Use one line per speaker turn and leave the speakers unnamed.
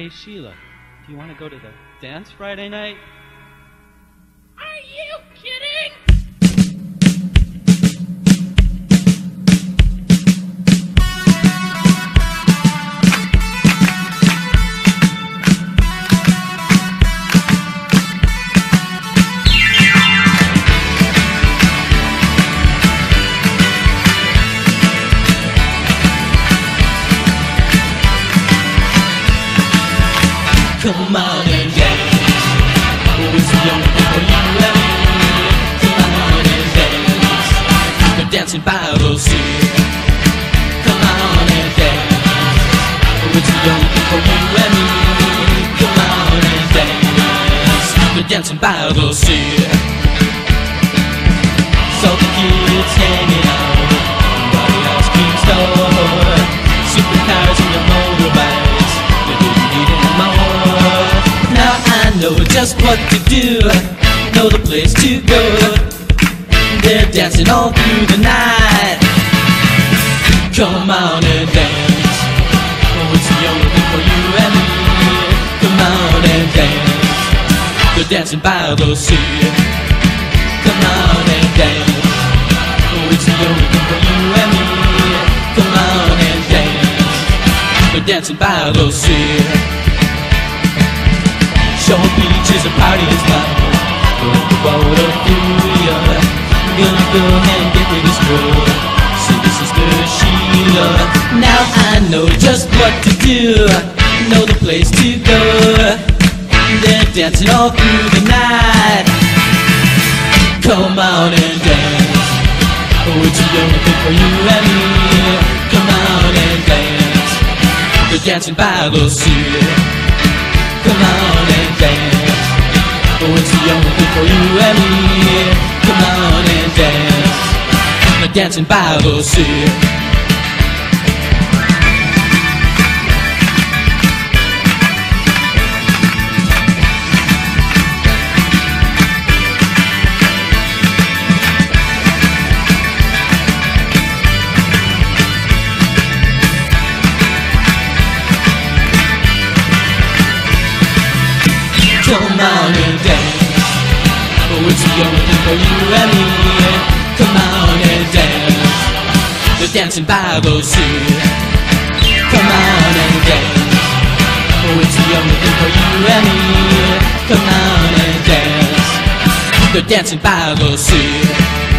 Hey Sheila, do you want to go to the dance Friday night?
Come on and dance. Oh, it's the only thing for you and me. Come on and dance. The dancing battles here. Come on and dance. Oh, the only thing you and me. Come on and dance. The dancing battles here. So the kids hanging just what to do. Know the place to go. They're dancing all through the night. Come on and dance. Oh, it's the only thing for you and me. Come on and dance. The dancing by the sea. Come on and dance. Oh, it's the only thing for you and me. Come on and dance. The dancing by the sea. Shore beaches and parties now. Going the water ya. Gonna go and get me this girl. See this is good Sheila. Now I know just what to do. Know the place to go. They're dancing all through the night. Come on and dance. Oh, it's the only thing for you and me. Come on and dance. They're dancing by the sea. Come on dance. Oh, it's the only thing for you and me. Come on and dance. They're dancing the sea. Oh, Come on and dance. Oh, it's the only thing for you and me. Come on and dance. The dancing Bible sea. Come on and dance. Oh, it's the only thing for you and me. Come on and dance. The dancing Bible sea.